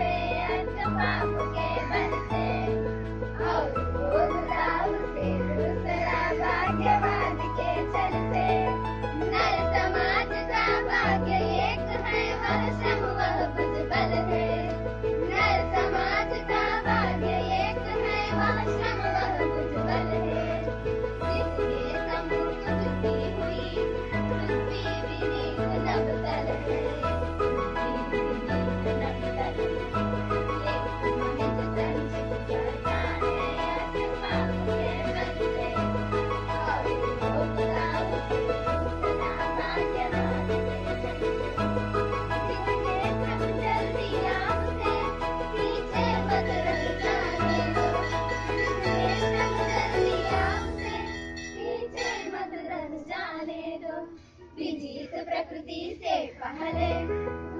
है अजफा के बनते और विजीत प्रकृति से पहले।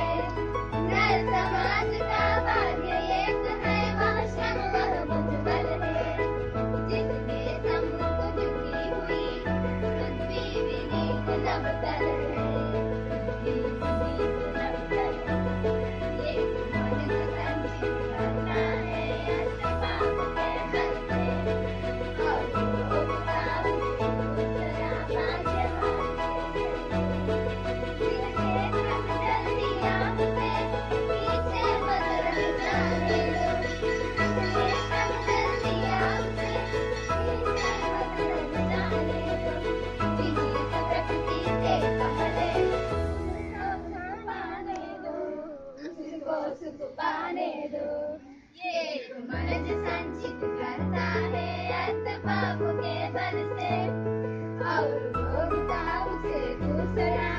सुख पाने दो। ये मनज संचित करता है अंत पाप के बल से। और भोगता उसे दूसरा